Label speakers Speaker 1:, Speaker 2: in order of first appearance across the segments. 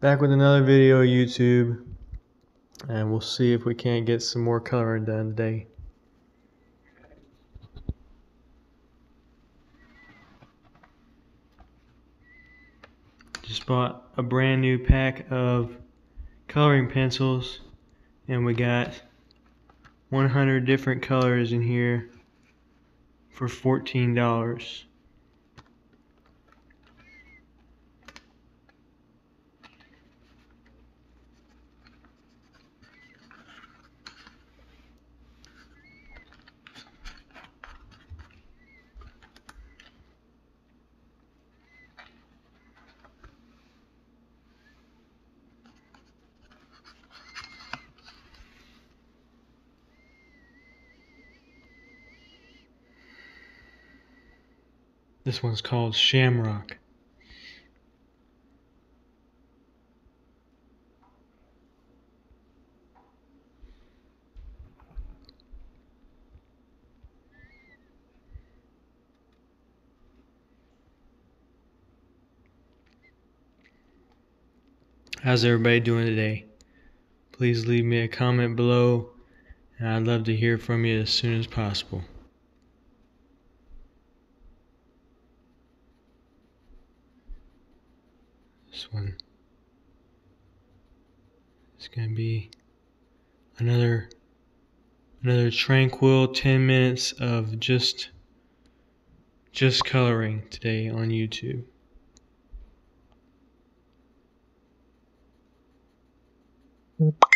Speaker 1: Back with another video YouTube and we'll see if we can't get some more coloring done today. Just bought a brand new pack of coloring pencils and we got 100 different colors in here for $14. This one's called Shamrock. How's everybody doing today? Please leave me a comment below, and I'd love to hear from you as soon as possible. this one. It's going to be another another tranquil 10 minutes of just just coloring today on YouTube. Mm -hmm.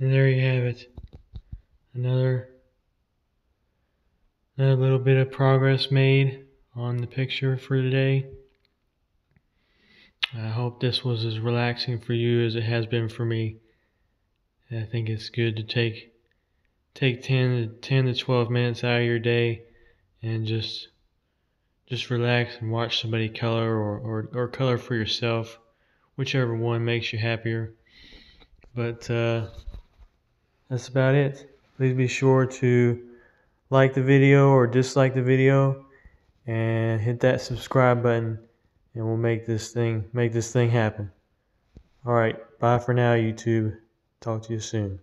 Speaker 1: And there you have it. Another another little bit of progress made on the picture for today. I hope this was as relaxing for you as it has been for me. I think it's good to take take 10 to 10 to 12 minutes out of your day and just just relax and watch somebody color or, or, or color for yourself whichever one makes you happier but uh, that's about it. Please be sure to like the video or dislike the video and hit that subscribe button and we'll make this thing make this thing happen. All right. Bye for now youtube. Talk to you soon